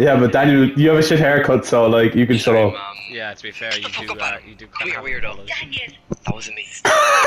Yeah, but Daniel, you have a shit haircut, so like you can shut off. up. Yeah, to be fair, you do. Uh, you do. Come weirdo. That wasn't me.